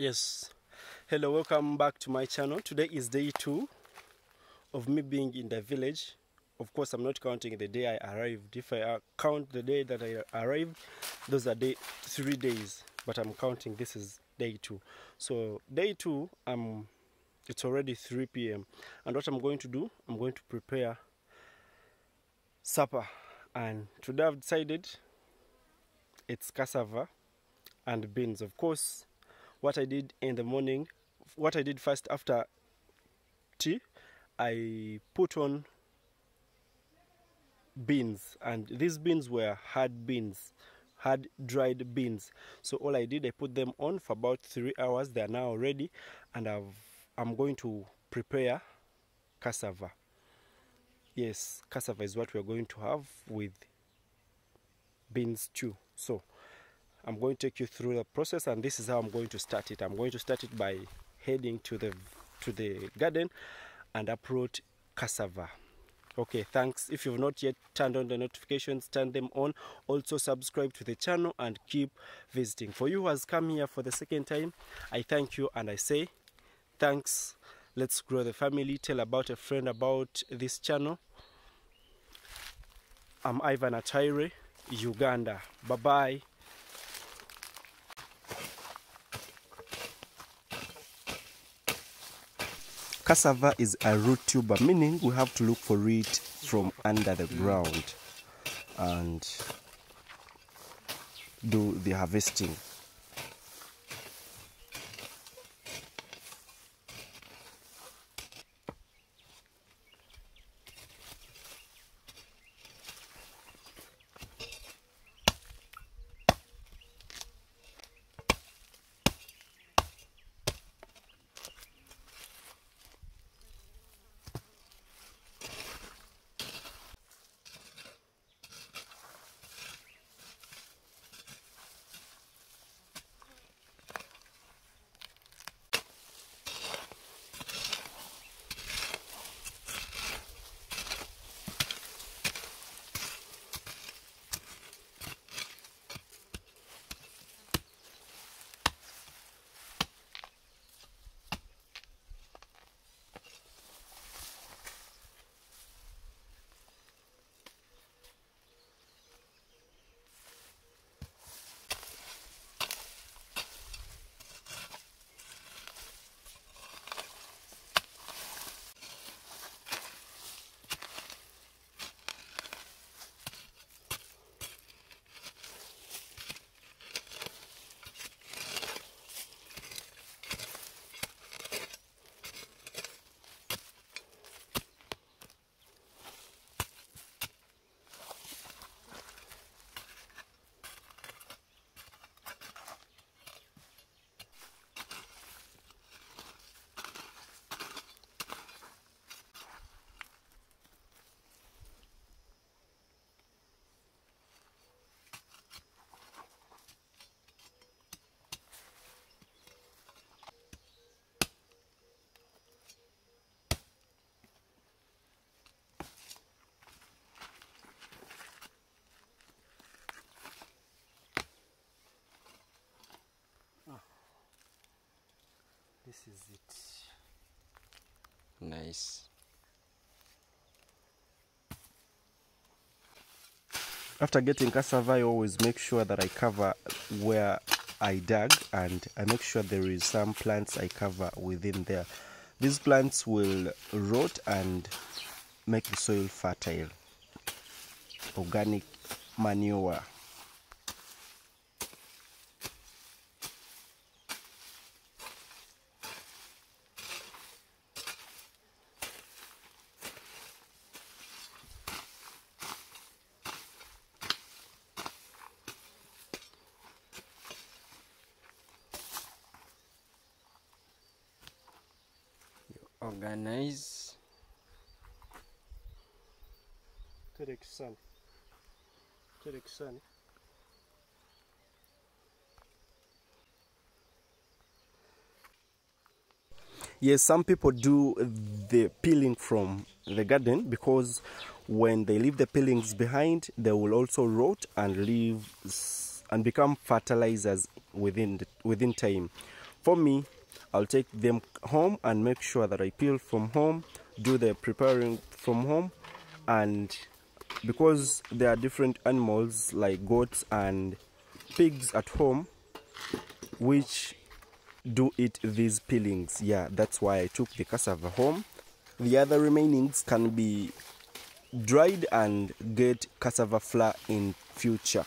Yes. Hello, welcome back to my channel. Today is day two of me being in the village. Of course, I'm not counting the day I arrived. If I count the day that I arrived, those are day three days. But I'm counting this is day two. So day two, um, it's already 3 p.m. And what I'm going to do, I'm going to prepare supper. And today I've decided it's cassava and beans. Of course, what I did in the morning, what I did first after tea, I put on beans, and these beans were hard beans, hard dried beans. So all I did, I put them on for about three hours. They are now ready, and I've, I'm going to prepare cassava. Yes, cassava is what we're going to have with beans stew. So I'm going to take you through the process and this is how I'm going to start it. I'm going to start it by heading to the to the garden and uproot cassava. Okay, thanks. If you've not yet turned on the notifications, turn them on. Also subscribe to the channel and keep visiting. For you who has come here for the second time, I thank you and I say thanks. Let's grow the family. Tell about a friend about this channel. I'm Ivan Atuhairwe, Uganda. Bye bye Cassava is a root tuber, meaning we have to look for it from under the ground and do the harvesting. This is it. Nice. After getting cassava, I always make sure that I cover where I dug and I make sure there is some plants I cover within there. These plants will rot and make the soil fertile. Organic manure. Organize. Terek sana. Terek sana. Yes, some people do the peeling from the garden because when they leave the peelings behind, they will also rot and leave and become fertilizers within the, within time. for me i'll take them home and make sure that i peel from home do the preparing from home and because there are different animals like goats and pigs at home which do eat these peelings. Yeah that's why i took the cassava home. The other remainings can be dried and get cassava flour in future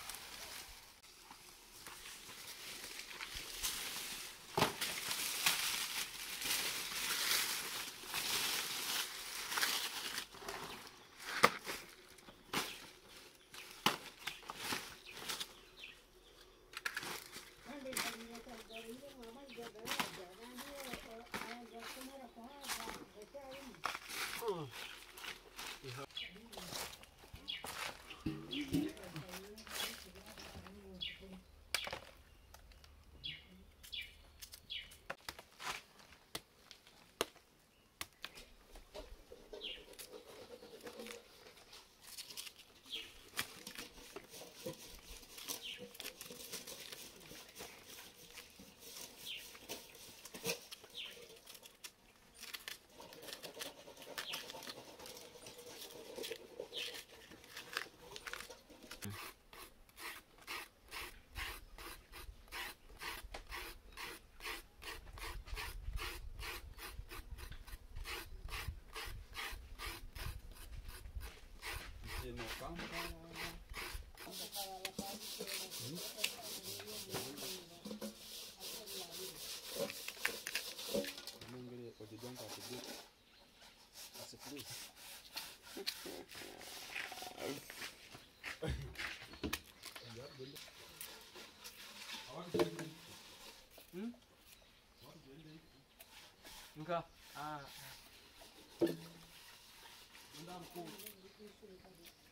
Nka. Ah. Bakuleteire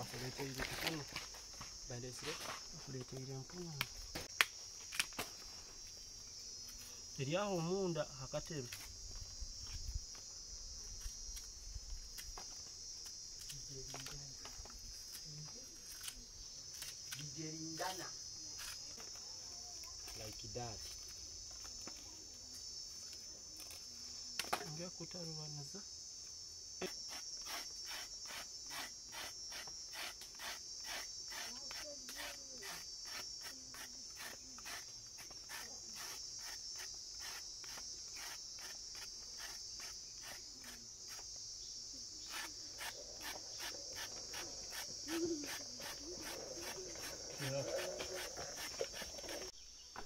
afuleteire kukama baletere afuleteire nkama eryaho omunda akateru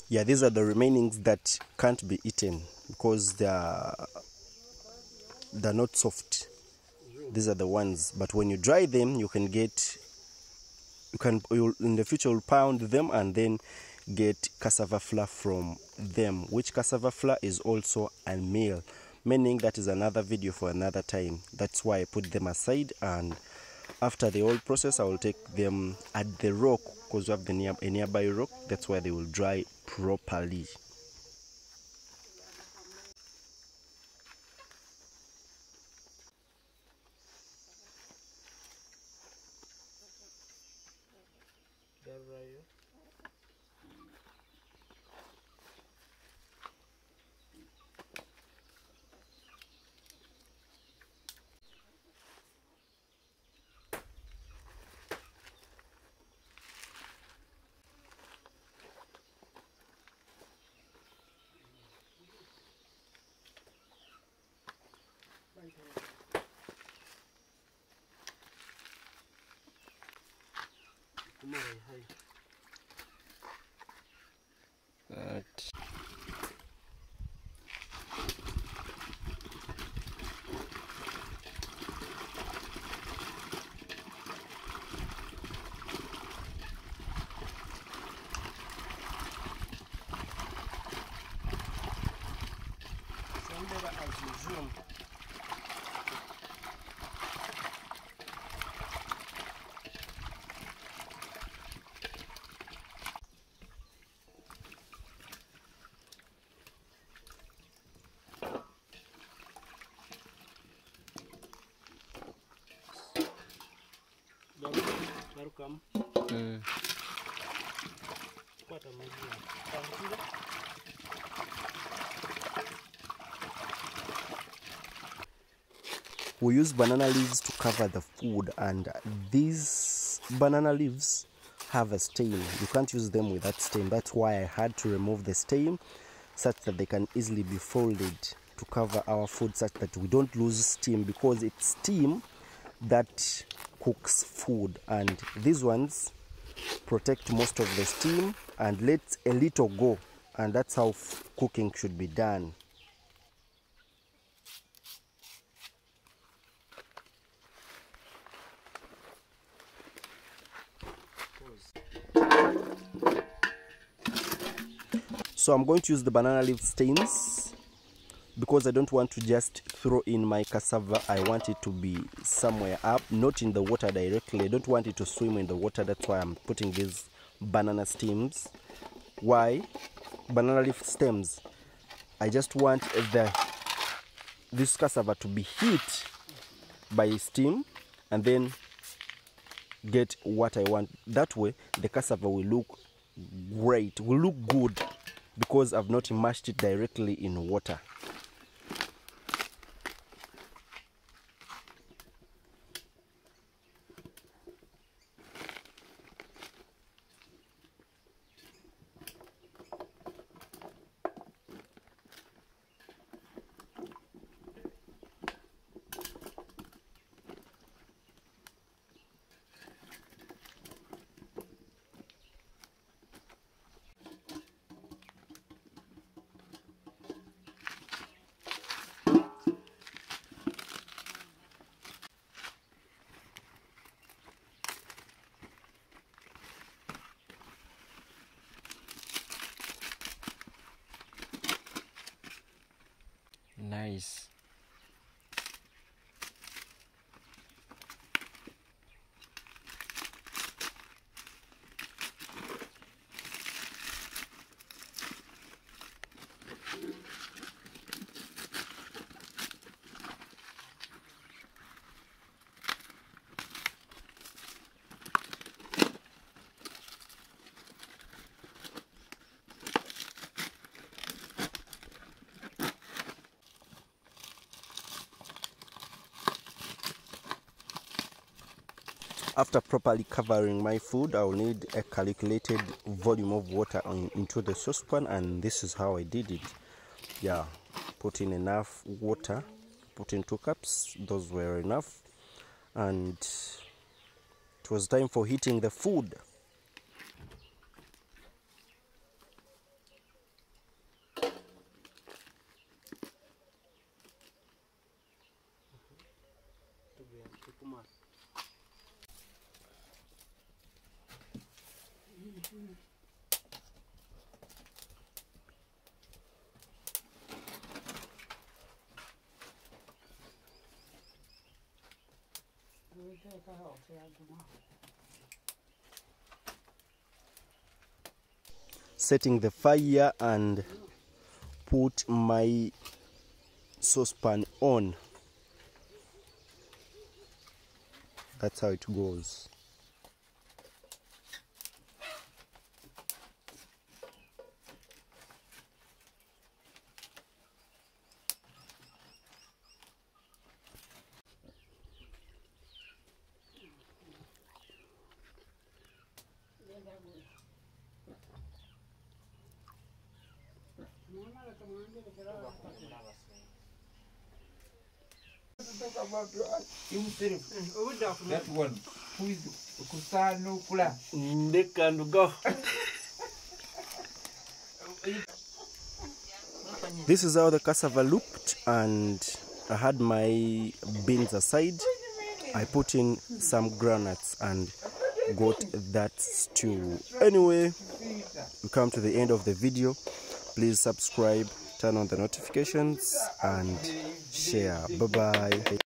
yeah these are the remainings that can't be eaten because they are they're not soft. These are the ones. But when you dry them you can get you can in the future you'll pound them and then get cassava flour from them which cassava flour is also a meal. Meaning that is another video for another time. That's why i put them aside and after the whole process i will take them at the rock because we have the near, a nearby rock. That's why they will dry properly ray á Thank you. はい。Zoom. Kamu kwata maziwa Tanguza. we use banana leaves to cover the food and these banana leaves have a stain. You can't use them with that stain. That's why i had to remove the stain such that they can easily be folded to cover our food such that we don't lose steam because it's steam that cooks food and these ones protect most of the steam and let a little go and that's how cooking should be done. So I'm going to use the banana leaf stains because I don't want to just throw in my cassava. I want it to be somewhere up, not in the water directly. I don't want it to swim in the water. That's why I'm putting these banana stems. Why? Banana leaf stems. I just want the this cassava to be heat by steam and then get what I want. That way, the cassava will look great, will look good because I've not immersed it directly in water. After properly covering my food, I'll need a calculated volume of water on, into the saucepan, and this is how I did it. Yeah, put in enough water, put in two cups, those were enough, and it was time for heating the food. Setting the fire and put my saucepan on. That's how it goes. Ndeka This is how the cassava looked, and I had my beans aside. I put in some granuts and got that stew. Anyway, we come to the end of the video. Please subscribe, turn on the notifications, and share. Bye bye.